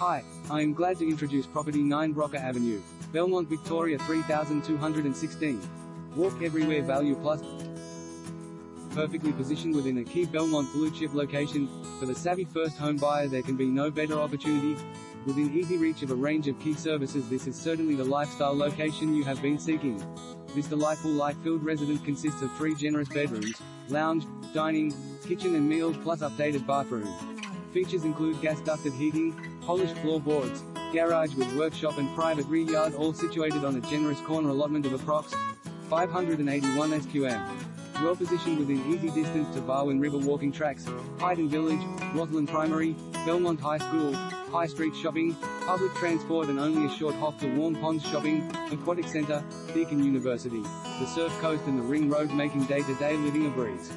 Hi, I am glad to introduce property 9 Brocka Avenue, Belmont, Victoria 3216. Walk everywhere value plus. Perfectly positioned within a key Belmont blue chip location, for the savvy first home buyer there can be no better opportunity. Within easy reach of a range of key services this is certainly the lifestyle location you have been seeking. This delightful light-filled residence consists of three generous bedrooms, lounge, dining, kitchen and meals plus updated bathroom. Features include gas ducted heating, polished floorboards, garage with workshop and private rear yard all situated on a generous corner allotment of approx. 581 SQM. Well positioned within easy distance to Barwon River walking tracks, Highton Village, Roslyn Primary, Belmont High School, High Street Shopping, public transport and only a short hop to Waurn Ponds Shopping, Aquatic Centre, Deakin University, the Surf Coast and the Ring Road making day-to-day living a breeze.